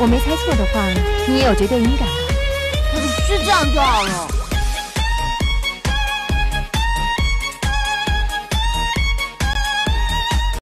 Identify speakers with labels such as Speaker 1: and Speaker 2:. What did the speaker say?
Speaker 1: 我没猜错的话你也有绝对音感吧？
Speaker 2: 是这样就好了。